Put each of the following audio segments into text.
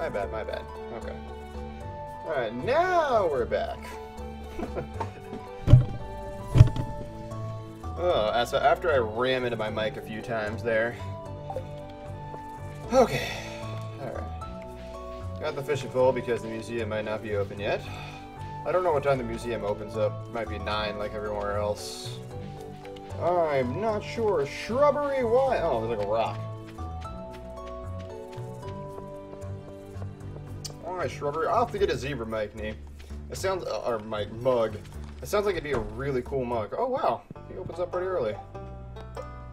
My bad, my bad. Okay. Alright, now we're back. oh, uh, so after I ram into my mic a few times there. Okay. Alright. Got the fishing pole because the museum might not be open yet. I don't know what time the museum opens up. It might be 9 like everywhere else. I'm not sure. Shrubbery, why? Oh, there's like a rock. Why shrubbery? I'll have to get a zebra mic name. It sounds, uh, or mic, mug. It sounds like it'd be a really cool mug. Oh, wow. He opens up pretty early.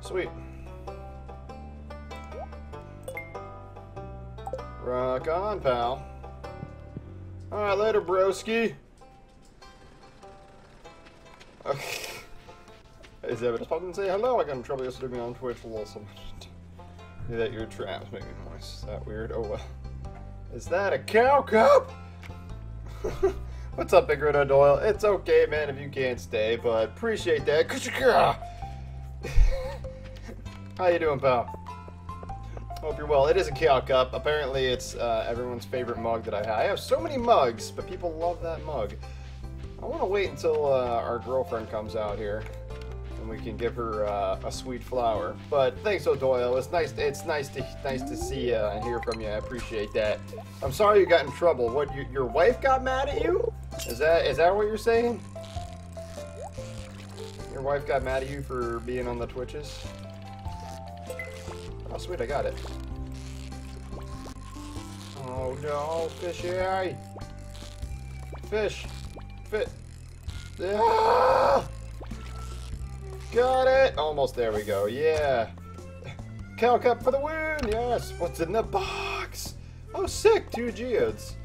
Sweet. Rock on, pal. Alright, later, broski. Okay. Is that just popped say hello? I got in trouble yesterday on Twitch. Little so much. that your traps making noise. Is that weird? Oh well. Is that a cow cup? What's up, Big Red Doyle? It's okay, man, if you can't stay, but appreciate that. How you doing, pal? Hope you're well. It is a cow cup. Apparently, it's uh, everyone's favorite mug that I have. I have so many mugs, but people love that mug. I want to wait until uh, our girlfriend comes out here and we can give her uh, a sweet flower. But thanks, O'Doyle. It's nice. It's nice to nice to see you and hear from you. I appreciate that. I'm sorry you got in trouble. What? You, your wife got mad at you? Is that is that what you're saying? Your wife got mad at you for being on the Twitches? Oh, sweet, I got it. Oh no, fishy! Fish! Fit! Ah! Got it! Almost there we go, yeah. Cow Cup for the win! Yes! What's in the box? Oh, sick! Two geodes.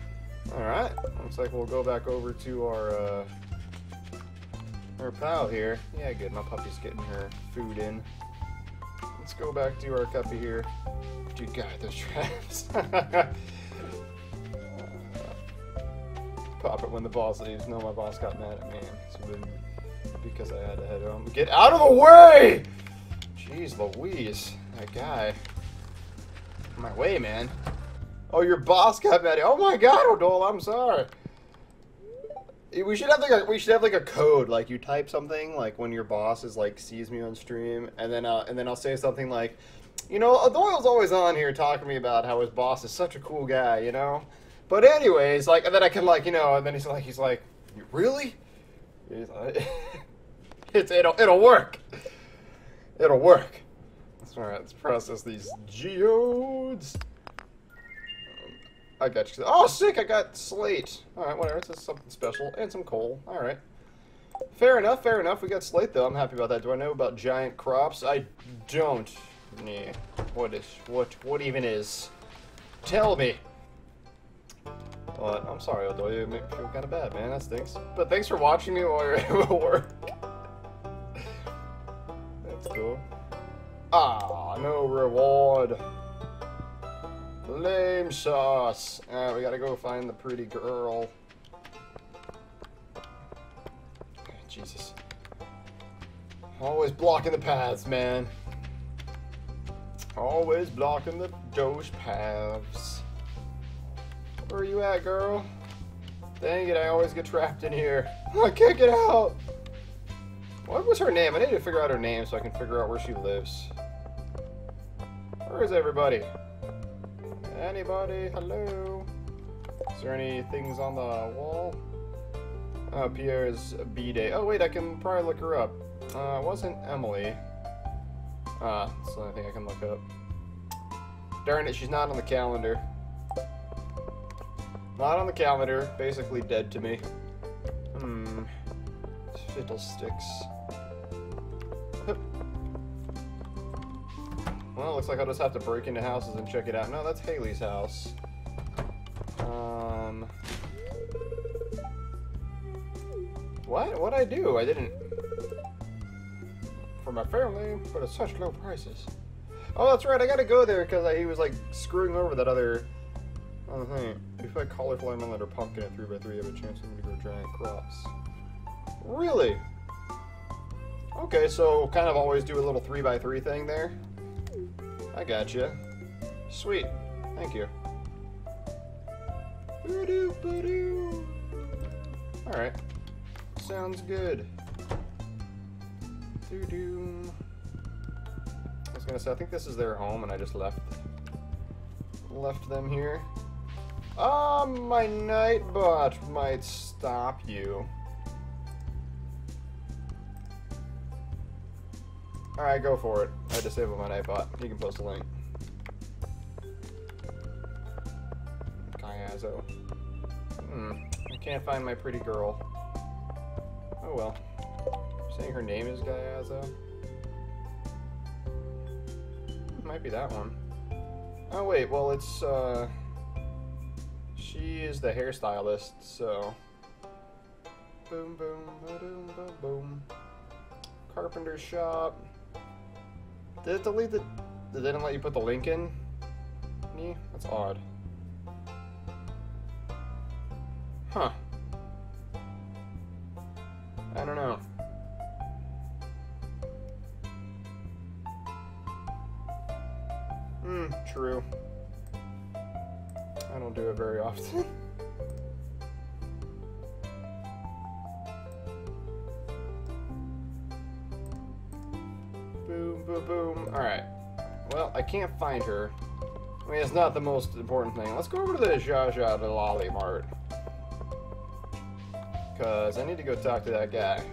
Alright, looks like we'll go back over to our, uh, our pal here. Yeah, good, my puppy's getting her food in. Let's go back to our cuppy here. Dude, God, those traps. Pop it when the boss leaves. No, my boss got mad at me. Because I had to head home. Get out of the way! Jeez Louise. That guy. My way, man. Oh, your boss got mad. Oh my god, O'Doyle, I'm sorry. We should have like a we should have like a code like you type something like when your boss is like sees me on stream and then uh, and then I'll say something like, you know, Doyle's always on here talking to me about how his boss is such a cool guy, you know. But anyways, like and then I can like you know and then he's like he's like, really? He's like, It's, it'll, it'll work. It'll work. All right, let's process these geodes. Um, I got you. Oh, sick! I got slate. All right, whatever. It's something special and some coal. All right. Fair enough. Fair enough. We got slate though. I'm happy about that. Do I know about giant crops? I don't. Nah. What is? What? What even is? Tell me. But I'm sorry, although you make me feel kind of bad, man. That stinks. But thanks for watching me while you're at work. Ah, no reward. Lame sauce. Alright, we gotta go find the pretty girl. Jesus. Always blocking the paths, man. Always blocking the doge paths. Where are you at, girl? Dang it, I always get trapped in here. I can't get out! What was her name? I need to figure out her name so I can figure out where she lives. Where is everybody? Anybody? Hello? Is there any things on the wall? Oh, Pierre's B-Day. Oh, wait, I can probably look her up. Uh, wasn't Emily. Ah, that's the only thing I can look up. Darn it, she's not on the calendar. Not on the calendar. Basically dead to me. Hmm. Fiddlesticks. Well, looks like I'll just have to break into houses and check it out. No, that's Haley's house. Um... What? What'd I do? I didn't... For my family, but at such low prices. Oh, that's right, I gotta go there because he was, like, screwing over that other... other thing. If I cauliflower, melon, or pumpkin at 3x3, you have a chance to grow giant crops. Really? Okay, so kind of always do a little 3x3 thing there. I got you. Sweet. Thank you. Alright. Sounds good. Doo-doo. I was gonna say, I think this is their home, and I just left left them here. Ah, my Nightbot might stop you. Alright, go for it. I disabled my Nightbot. You can post a link. Gyazo. Hmm. I can't find my pretty girl. Oh well. Saying her name is Gyazo? Might be that one. Oh wait, well it's uh she is the hairstylist, so boom boom boom boom boom. Carpenter shop. Did it delete the did they didn't let you put the link in? Me? That's odd. Huh. I don't know. Hmm, true. I don't do it very often. can't find her. I mean, it's not the most important thing. Let's go over to the Zha the Lolly Mart. Because I need to go talk to that guy.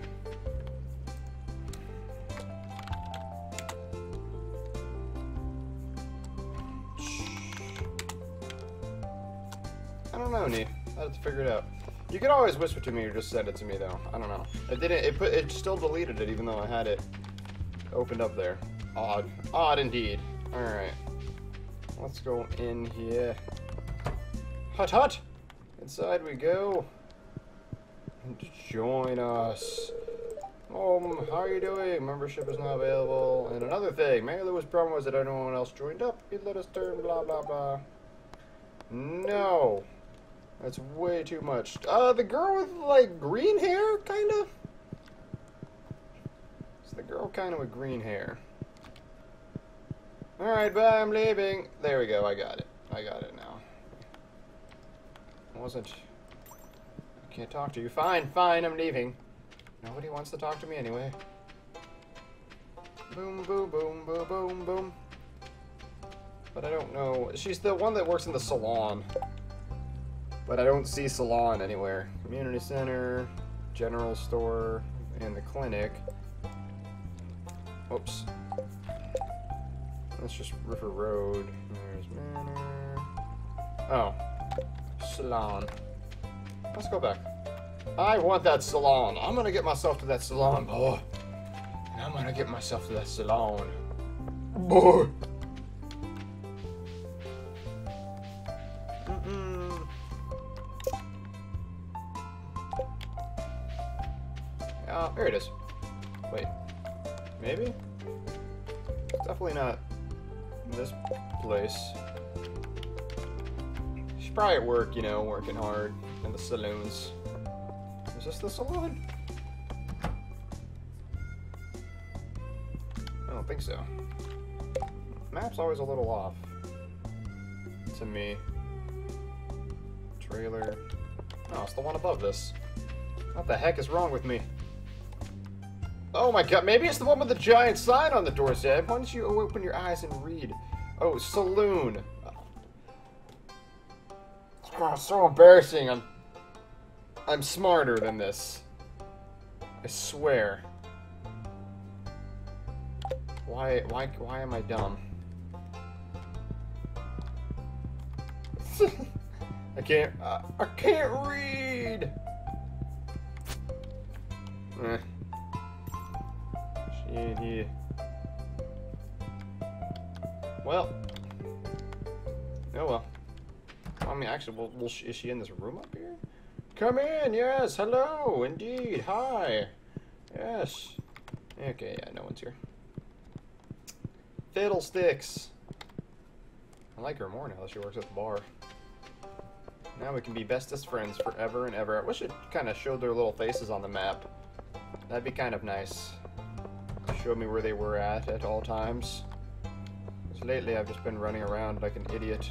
I don't know, Nee. I have to figure it out. You could always whisper to me or just send it to me, though. I don't know. It didn't. It put. It still deleted it, even though I had it opened up there. Odd. Odd indeed. All right. Let's go in here. Hut hut. Inside we go. Join us. Um, how are you doing? Membership is not available. And another thing, Mayor Lewis was that anyone else joined up, he'd let us turn blah blah blah. No. That's way too much. Uh, the girl with, like, green hair, kind of? It's the girl kind of with green hair. Alright, bye, I'm leaving. There we go, I got it. I got it now. Wasn't... I can't talk to you. Fine, fine, I'm leaving. Nobody wants to talk to me anyway. Boom, boom, boom, boom, boom, boom. But I don't know. She's the one that works in the salon. But I don't see salon anywhere. Community center, general store, and the clinic. Oops. That's just River Road. There's Manor. Oh. Salon. Let's go back. I want that salon. I'm gonna get myself to that salon, boy. And I'm gonna get myself to that salon. Boy. Uh, there it is. Wait. Maybe? Definitely not this place. She's probably at work, you know, working hard in the saloons. Is this the salon? I don't think so. Map's always a little off. To me. Trailer. Oh, it's the one above this. What the heck is wrong with me? Oh my god, maybe it's the one with the giant sign on the door, Zeb. Why don't you open your eyes and read? Oh, saloon. Oh, so embarrassing. I'm I'm smarter than this. I swear. Why why why am I dumb? I can't uh, I can't read. Eh. Ain't here. Well. Oh well. I mean, actually, well, is she in this room up here? Come in, yes, hello, indeed, hi. Yes. Okay, yeah, no one's here. Fiddlesticks. I like her more now that she works at the bar. Now we can be bestest friends forever and ever. I wish it kind of showed their little faces on the map. That'd be kind of nice. Show me where they were at at all times. Because lately I've just been running around like an idiot.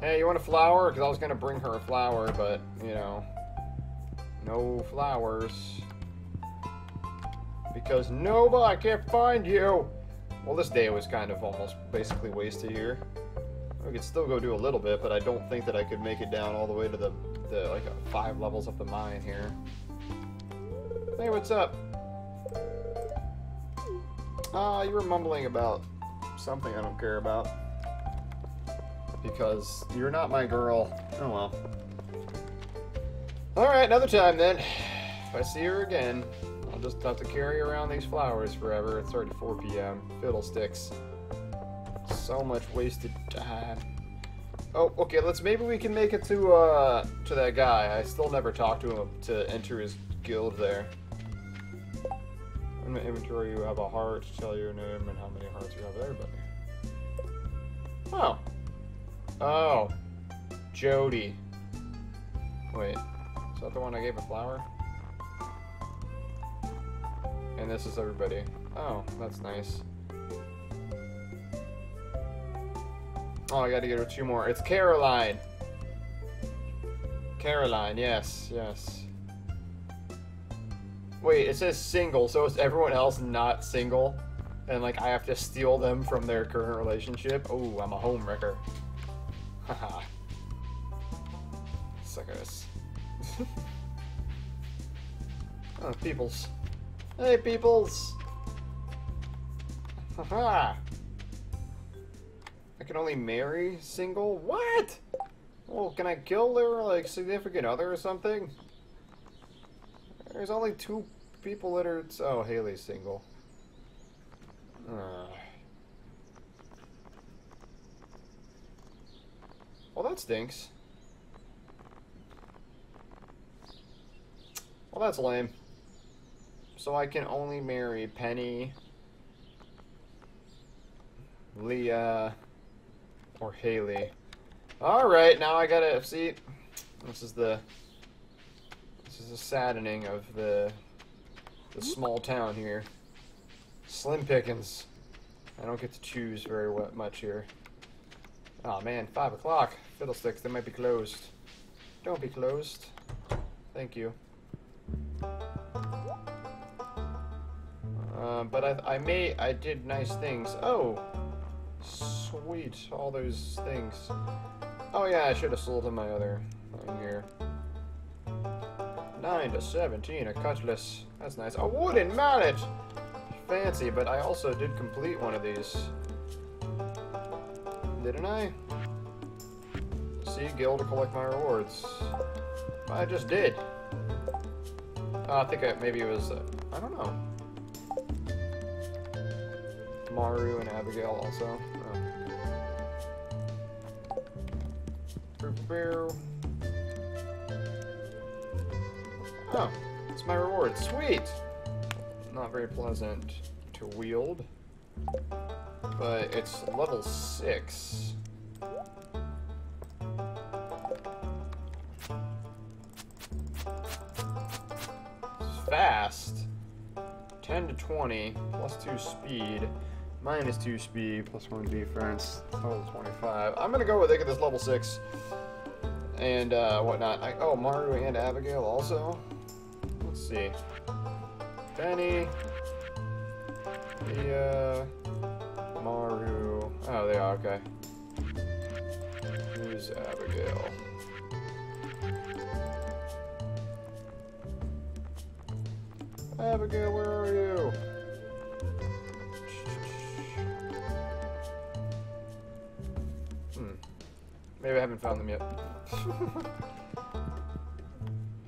Hey, you want a flower? Because I was going to bring her a flower, but, you know, no flowers. Because Nova, I can't find you. Well, this day was kind of almost basically wasted here. We could still go do a little bit, but I don't think that I could make it down all the way to the, the like, five levels of the mine here. Hey, what's up? Ah, uh, you were mumbling about something I don't care about. Because you're not my girl. Oh well. Alright, another time then. If I see her again, I'll just have to carry around these flowers forever. It's already 4 p.m. Fiddlesticks. So much wasted time. Oh, okay, let's maybe we can make it to uh to that guy. I still never talked to him to enter his guild there. In the inventory you have a heart, tell your name and how many hearts you have everybody. Oh. Oh. Jodi. Wait. Is that the one I gave a flower? And this is everybody. Oh, that's nice. Oh, I gotta get her two more. It's Caroline! Caroline, yes, yes. Wait, it says single, so is everyone else not single? And, like, I have to steal them from their current relationship? Oh, I'm a homewrecker. Haha. Suckers. oh, peoples. Hey, peoples! Haha! I can only marry single? What? Well, can I kill their, like, significant other or something? There's only two people that are... Oh, Haley's single. Uh. Well, that stinks. Well, that's lame. So I can only marry Penny, Leah, or Haley. Alright, now I gotta see. This is the this is the saddening of the the small town here. Slim pickings. I don't get to choose very much here. Oh man, five o'clock. Fiddlesticks, they might be closed. Don't be closed. Thank you. Uh, but I, I may, I did nice things. Oh, sweet, all those things. Oh yeah, I should have sold him my other thing here. 9 to 17, a cutlass. That's nice. A wooden mallet! Fancy, but I also did complete one of these. Didn't I? See, guild to collect my rewards. I just did. Uh, I think I, maybe it was, uh, I don't know. Maru and Abigail also. Oh. Oh, it's my reward. Sweet! Not very pleasant to wield. But it's level 6. It's fast. 10 to 20, plus 2 speed, minus 2 speed, plus 1 defense, total 25. I'm gonna go with it at this level 6 and uh, whatnot. I, oh, Maru and Abigail also. Let's see. Penny. Uh, Maru. Oh, they are, okay. Who's Abigail? Abigail, where are you? Hmm. Maybe I haven't found them yet.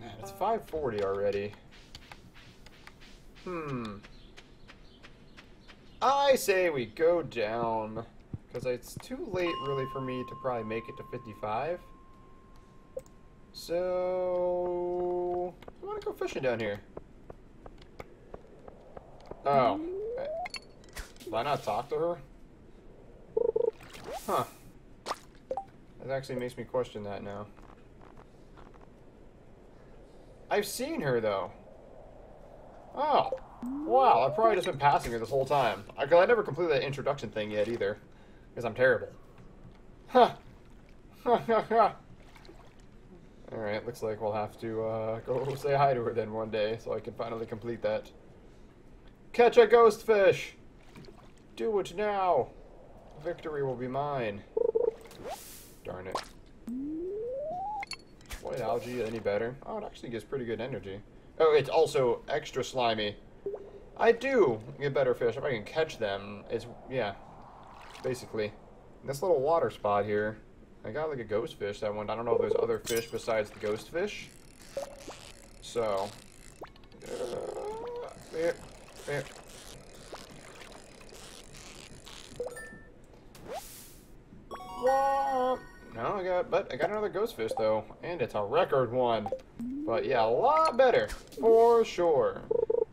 Man, it's 540 already. Hmm. I say we go down. Because it's too late, really, for me to probably make it to 55. So... I want to go fishing down here. Oh. I not talk to her? Huh. That actually makes me question that now. I've seen her, though. Oh. Wow, I've probably just been passing her this whole time. I, I never completed that introduction thing yet, either. Because I'm terrible. Huh. Alright, looks like we'll have to uh, go say hi to her then one day so I can finally complete that. Catch a ghost fish! Do it now! Victory will be mine. Darn it. White algae any better? Oh, it actually gives pretty good energy. Oh, it's also extra slimy. I do get better fish if I can catch them. It's, yeah, basically. This little water spot here, I got like a ghost fish that one. I don't know if there's other fish besides the ghost fish. So, uh, there, there. What? No, I got, but I got another ghost fish though, and it's a record one. But yeah, a lot better, for sure.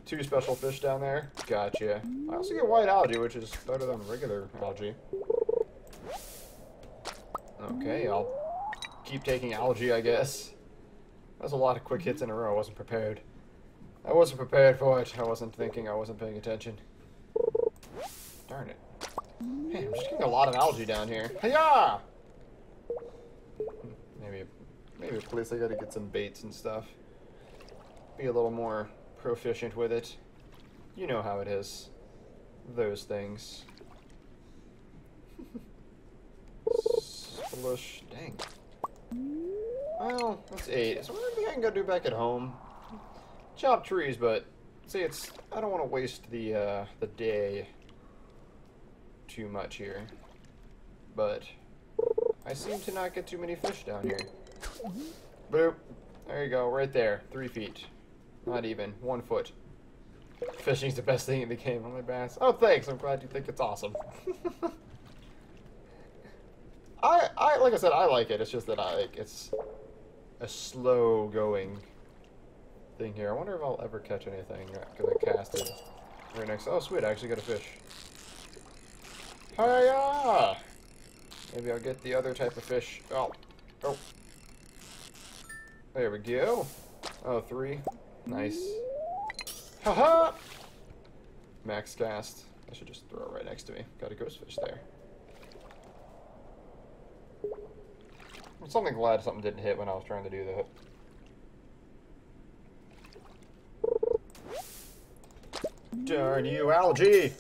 Two special fish down there. Gotcha. I also get white algae, which is better than regular algae. Okay, I'll keep taking algae, I guess. That's a lot of quick hits in a row. I wasn't prepared. I wasn't prepared for it. I wasn't thinking. I wasn't paying attention. Darn it. Hey, I'm just getting a lot of algae down here. Hiya! Maybe, a place I gotta get some baits and stuff. Be a little more proficient with it. You know how it is. Those things. Splush. Dang. Well, that's eight. Is there anything I can go do back at home? Chop trees, but see, it's I don't want to waste the uh, the day too much here. But I seem to not get too many fish down here. Boop. There you go, right there. Three feet. Not even. One foot. Fishing's the best thing in the game. Only bass. Oh, thanks. I'm glad you think it's awesome. I, I, like I said, I like it. It's just that I, like, it's a slow going thing here. I wonder if I'll ever catch anything because I casted right next. Oh, sweet! I actually got a fish. Hiya! Maybe I'll get the other type of fish. Oh, oh. There we go. Oh, three. Nice. Haha! -ha! Max cast. I should just throw it right next to me. Got a ghost fish there. I'm something glad something didn't hit when I was trying to do that. Darn you, algae!